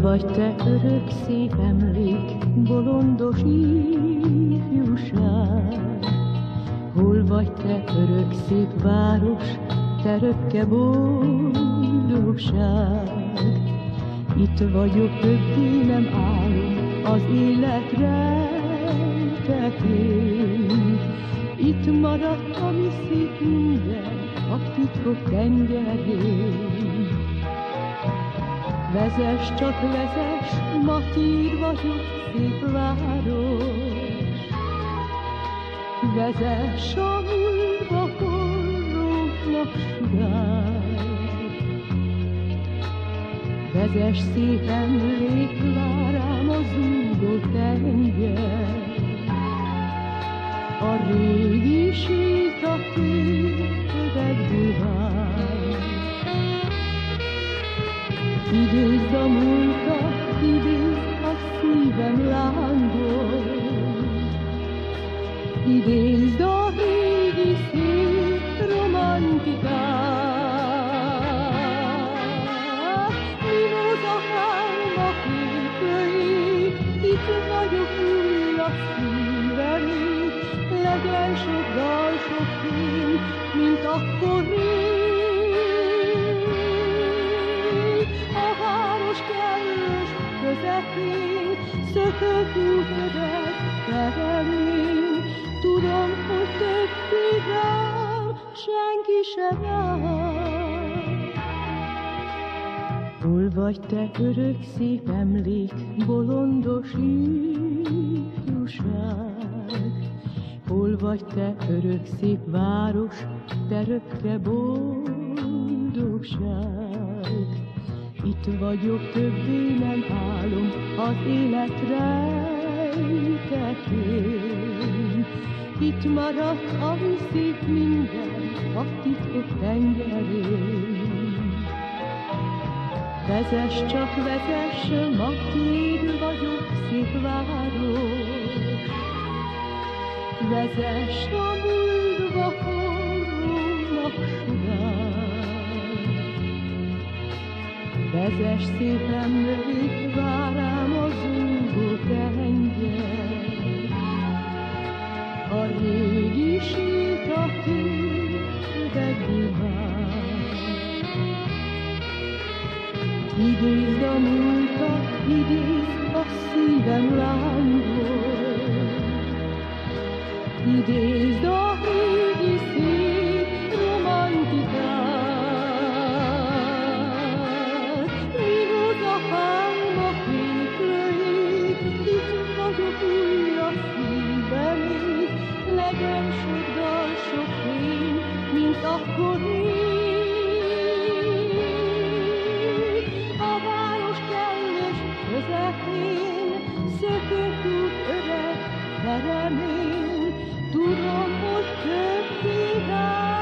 Vagy te örök szép emlék, bolondos ifjúság? Hol vagy te örök szép város, te rökke boldogság? Itt vagyok, többé nem állom, az életre tekint. Itt maradt a mi szép minden, a titkok tengerén. Vezess, csak vezess, Matír vagyok, szép város. Vezess a múlva forró napsugár. Vezess szép emlék, várám a zúgó tenger. A régi sétatő öveg Idézd a múltat, idézd a szívem lángol. Idézd a régi szép romantikát. Mimóza hálma képei, itt vagyok új a szívemé. Legyen sok dal, sok fény, mint akkor rég. Közepén, szökött útödet terelén. Tudom, hogy többé rám senki se vár. Hol vagy te örök szép emlék, bolondos ifjúság? Hol vagy te örök szép város, te röpke boldogság? Itt vagyok, többé nem állom, az élet rejtekén. Itt maradt a szép minden, a titkok tengerén. Vezess, csak vezess, Matilde vagyok, szép város. Vezess a Kezes szépen lövik, várám az zúgó tenger. A régi sít a tűzegúván. Idézd a múltat, idézd a szívem lángát, para mí, tú rompiste vida.